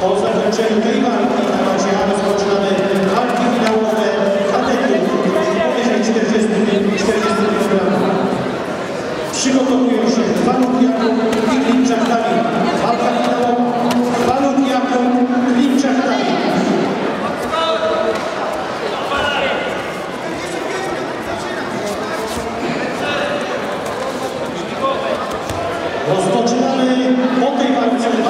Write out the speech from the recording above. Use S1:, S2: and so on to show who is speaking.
S1: Po zakończeniu tej walki na razie rozpoczynamy walki finałowe kadetów powyżej 45 kg. Przygotowują się Panów Jakub i Klimczak Dawid. Walka finałowa Panów Jakub i Klimczak Dawid. Rozpoczynamy po tej walce